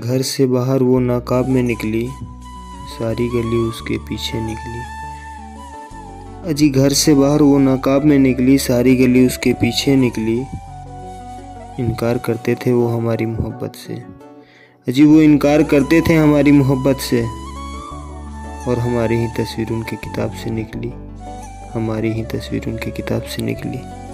घर से बाहर वो नाकाब में निकली, सारी गली उसके पीछे निकली। अजी घर से बाहर वो नाकाब में निकली, सारी गली उसके पीछे निकली। इनकार करते थे वो हमारी मोहब्बत से। अजी वो इनकार करते थे हमारी मोहब्बत से। और हमारी ही तस्वीर उनकी किताब से निकली। हमारी ही तस्वीर उनकी किताब से निकली।